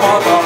Mother.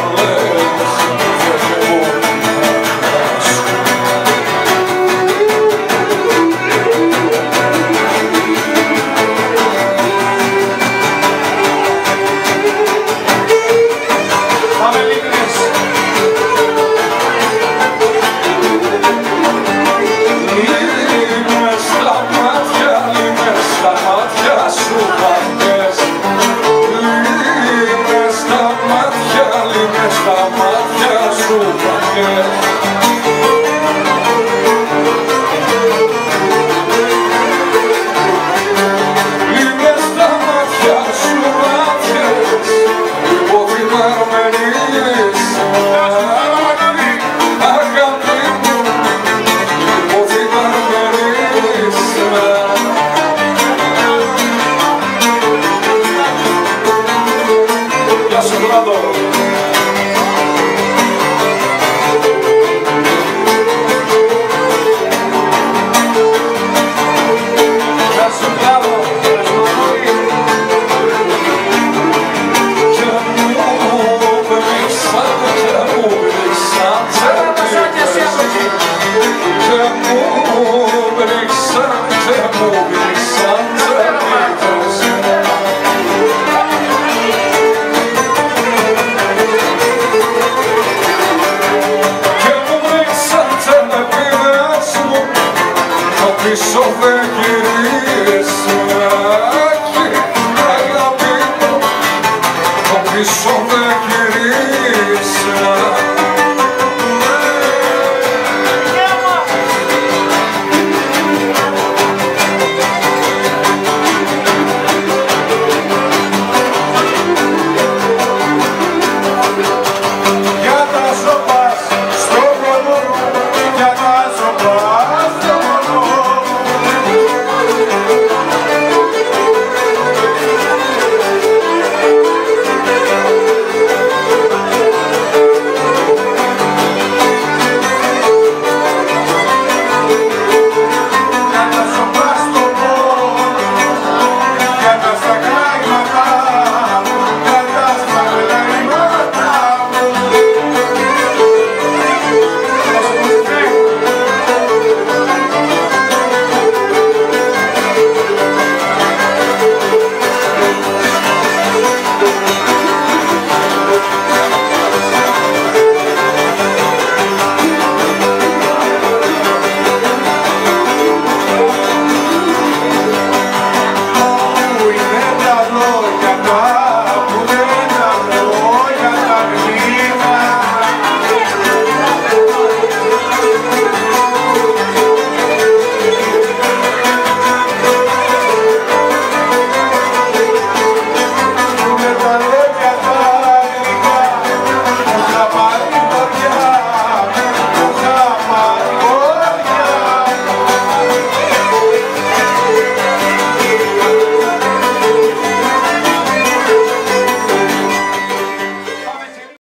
Salvador. πίσω δεν γυρίσει Αγάπη μου, το πίσω